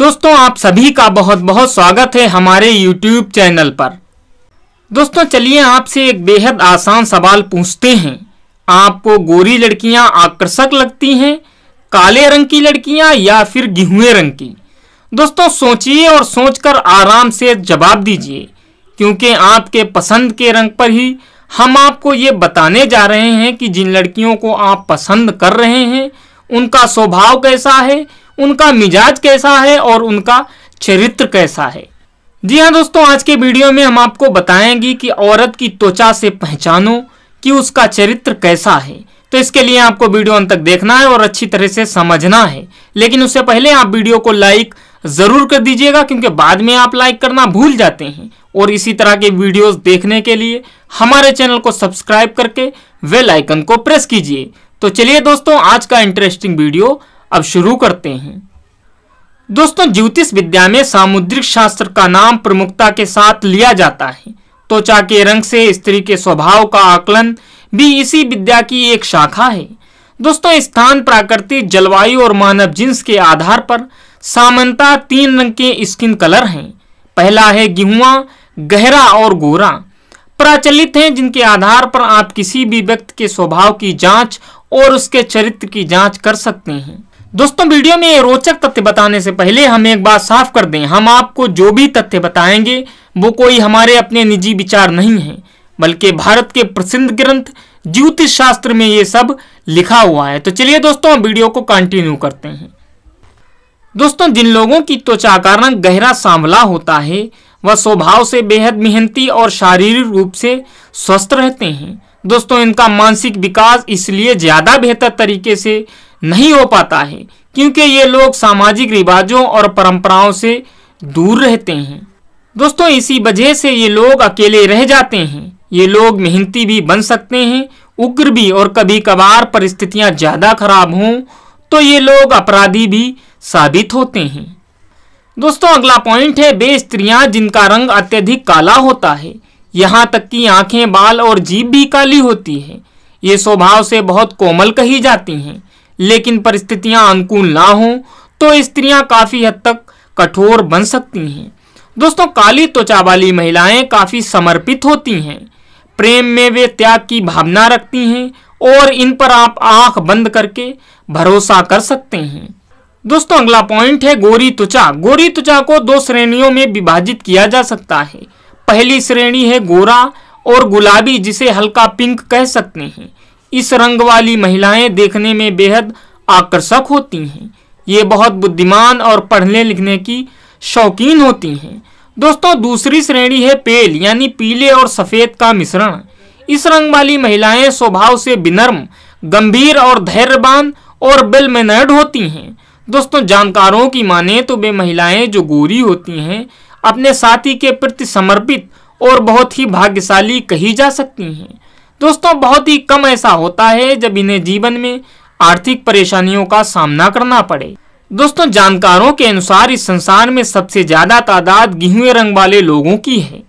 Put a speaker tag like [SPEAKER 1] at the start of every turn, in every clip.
[SPEAKER 1] दोस्तों, आप सभी का बहुत बहुत स्वागत है हमारे YouTube चैनल पर। दोस्तों, चलिए आपसे एक बेहद आसान सवाल पूछते हैं। आपको गोरी लड़कियाँ आकर्षक लगती हैं, काले रंग की लड़कियाँ या फिर गेहुए रंग की? दोस्तों, सोचिए और सोचकर आराम से जवाब दीजिए, क्योंकि आपके पसंद के रंग पर ही हम आपको ये बताने जा रहे हैं कि जिन लड़कियों को आप पसंद कर रहे हैं, उनका स्वभाव कैसा है उनका मिजाज कैसा है और उनका चरित्र कैसा है? जी हाँ दोस्तों, आज के वीडियो में हम आपको बताएँगे कि औरत की त्वचा से पहचानो कि उसका चरित्र कैसा है। तो इसके लिए आपको वीडियो अंत तक देखना है और अच्छी तरह से समझना है। लेकिन उससे पहले आप वीडियो को लाइक ज़रूर कर दीजिएगा, क्योंकि बाद में आप लाइक करना भूल जाते हैं। और इसी तरह के वीडियोस देखने के लिए हमारे चैनल को सब्सक्राइब करके वेल आइकन को प्रेस कीजिए। तो चलिए दोस्तों, आज का इंटरेस्टिंग वीडियो अब शुरू करते हैं। दोस्तों, ज्योतिष विद्या में सामुद्रिक शास्त्र का नाम प्रमुखता के साथ लिया जाता है। त्वचा के रंग से स्त्री के स्वभाव का आकलन भी इसी विद्या की एक शाखा है। दोस्तों, स्थान प्राकृतिक जलवायु और मानव जिन्स के आधार पर सामान्यता तीन रंग के स्किन कलर हैं। पहला है गेहुआ गहरा और गोरा। प्रचलित हैं जिनके आधार पर आप किसी भी व्यक्ति के स्वभाव की जाँच और उसके चरित्र की जाँच कर सकते हैं। दोस्तों, वीडियो में रोचक तथ्य बताने से पहले हम एक बात साफ़ कर दें। हम आपको जो भी तथ्य बताएँगे, वो कोई हमारे अपने निजी विचार नहीं है, बल्कि भारत के प्रसिद्ध ग्रंथ ज्योतिष शास्त्र में ये सब लिखा हुआ है। तो चलिए दोस्तों वीडियो को कंटिन्यू करते हैं। दोस्तों, जिन लोगों की त्वचा का रंग गहरा सांवला होता है, वह स्वभाव से बेहद मेहनती और शारीरिक रूप से स्वस्थ रहते हैं। दोस्तों, इनका मानसिक विकास इसलिए ज़्यादा बेहतर तरीके से नहीं हो पाता है, क्योंकि ये लोग सामाजिक रिवाजों और परंपराओं से दूर रहते हैं। दोस्तों, इसी वजह से ये लोग अकेले रह जाते हैं। ये लोग मेहनती भी बन सकते हैं, उग्र भी, और कभी कभार परिस्थितियाँ ज़्यादा खराब हों तो ये लोग अपराधी भी साबित होते हैं। दोस्तों, अगला पॉइंट है, वे स्त्रियाँ जिनका रंग अत्यधिक काला होता है। यहाँ तक कि आँखें, बाल और जीभ भी काली होती है। ये स्वभाव से बहुत कोमल कही जाती हैं। लेकिन परिस्थितियाँ अनुकूल ना हो तो स्त्रियाँ काफ़ी हद तक कठोर बन सकती हैं। दोस्तों, काली त्वचा वाली महिलाएँ काफ़ी समर्पित होती हैं। प्रेम में वे त्याग की भावना रखती हैं और इन पर आप आँख बंद करके भरोसा कर सकते हैं। दोस्तों, अगला पॉइंट है गोरी त्वचा। गोरी त्वचा को दो श्रेणियों में विभाजित किया जा सकता है। पहली श्रेणी है गोरा और गुलाबी, जिसे हल्का पिंक कह सकते हैं। इस रंग वाली महिलाएँ देखने में बेहद आकर्षक होती हैं। ये बहुत बुद्धिमान और पढ़ने लिखने की शौकीन होती हैं। दोस्तों, दूसरी श्रेणी है पेल, यानी पीले और सफ़ेद का मिश्रण। इस रंग वाली महिलाएँ स्वभाव से विनम्र गंभीर और धैर्यवान और बेल मैनर्ड होती हैं। दोस्तों, जानकारों की माने तो वे महिलाएँ जो गोरी होती हैं, अपने साथी के प्रति समर्पित और बहुत ही भाग्यशाली कही जा सकती हैं। दोस्तों, बहुत ही कम ऐसा होता है जब इन्हें जीवन में आर्थिक परेशानियों का सामना करना पड़े। दोस्तों, जानकारों के अनुसार इस संसार में सबसे ज़्यादा तादाद गेहुए रंग वाले लोगों की है।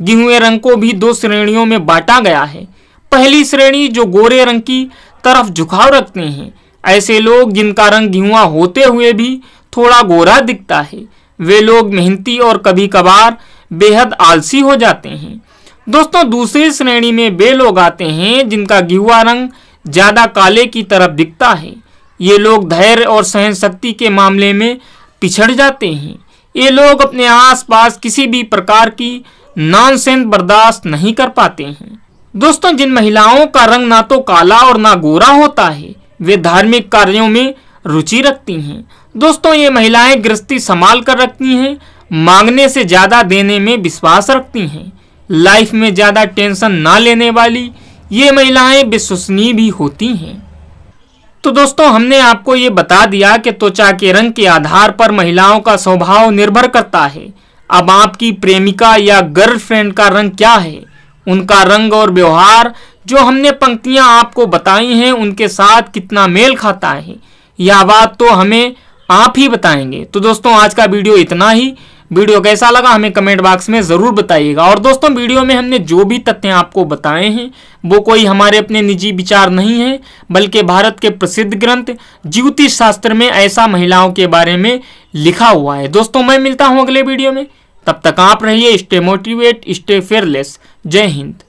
[SPEAKER 1] गेहुए रंग को भी दो श्रेणियों में बांटा गया है। पहली श्रेणी जो गोरे रंग की तरफ़ झुकाव रखते हैं। ऐसे लोग जिनका रंग गेहुआ होते हुए भी थोड़ा गोरा दिखता है। वे लोग मेहनती और कभी कभार बेहद आलसी हो जाते हैं। दोस्तों, दूसरी श्रेणी में वे लोग आते हैं जिनका गेहुआ रंग ज़्यादा काले की तरफ़ दिखता है। ये लोग धैर्य और सहन शक्ति के मामले में पिछड़ जाते हैं। ये लोग अपने आसपास किसी भी प्रकार की नॉनसेंस बर्दाश्त नहीं कर पाते हैं। दोस्तों, जिन महिलाओं का रंग ना तो काला और ना गोरा होता है, वे धार्मिक कार्यों में रुचि रखती हैं। दोस्तों, ये महिलाएँ गृहस्थी संभाल कर रखती हैं, मांगने से ज़्यादा देने में विश्वास रखती हैं। लाइफ में ज़्यादा टेंशन ना लेने वाली ये महिलाएँ विश्वसनीय भी होती हैं। तो दोस्तों, हमने आपको ये बता दिया कि त्वचा के रंग के आधार पर महिलाओं का स्वभाव निर्भर करता है। अब आपकी प्रेमिका या गर्लफ्रेंड का रंग क्या है? उनका रंग और व्यवहार, जो हमने पंक्तियाँ आपको बताई हैं, उनके साथ कितना मेल खाता है? यह बात तो हमें आप ही बताएँगे। तो दोस्तों, आज का वीडियो इतना ही। वीडियो कैसा लगा हमें कमेंट बॉक्स में ज़रूर बताइएगा। और दोस्तों, वीडियो में हमने जो भी तथ्य आपको बताए हैं, वो कोई हमारे अपने निजी विचार नहीं है, बल्कि भारत के प्रसिद्ध ग्रंथ ज्योतिष शास्त्र में ऐसा महिलाओं के बारे में लिखा हुआ है। दोस्तों, मैं मिलता हूँ अगले वीडियो में। तब तक आप रहिए स्टे मोटिवेट, स्टे फेयरलेस। जय हिंद।